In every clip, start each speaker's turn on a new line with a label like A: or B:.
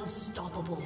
A: Unstoppable.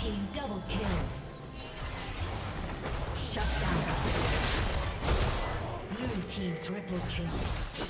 A: Team double kill. Shut down. Blue team triple kill.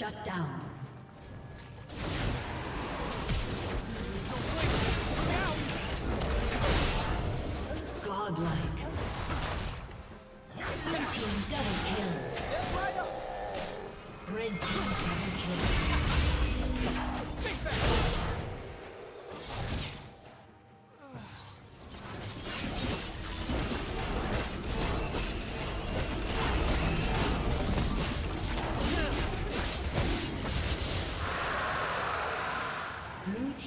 A: Shut down. Godlike.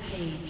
A: Rampage.